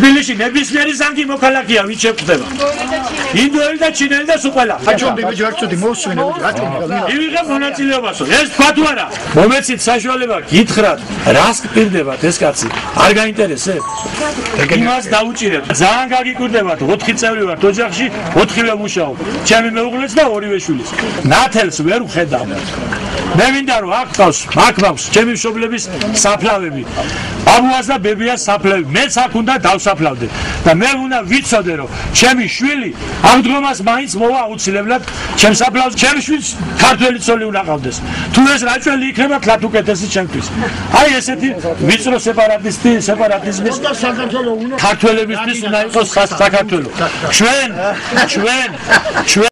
თბილისში ნებისმიერი ზანგი მოქალაქეა ვინც შეხვდება? ინდოელი და ჩინელი და სულ ყველა. აჩონდი ბიჭო არ წუდი მოსვენე რა თქმა ივიღე მონაწილეობასო ეს თქვა თუ არა? მომეცით საშუალება გითხრათ რას გპირდებათ ეს კაცი? არ გაინტერესებს იმას დაუჭირეთ. ძალიან გაგიკვირდებათ 4 წევრი ვართ ოჯახში 4-ვე მუშაობ. ჩემი მეუღლეც და ორივე შვილიც ნათელს ვერ ვხედავ მე მინდა რომ აქ ყავს აქ ყავს ჩემი მშობლების საფლავები. აბუას და ბებიას საფლავი. მეც აქ უნდა დავსაფლავდე. და მე უნდა ვიცოდე რომ ჩემი შვილი აღდგომას მაინც მოვა აუცილებლად ჩემ საფლავს ჩემი შვილს ქართველი ცოლი უნდა ყავდეს. თუ ეს რაჭველი იქნება თლათ უკეთესი ჩემთვის. აი ესეთი ვიწრო სეპარატისტი სეპარატიზმის საქართველოს უნდა. ქართველებისთვის უნდა იყოს საქართველოს ჩვენ ჩვენ ჩვენ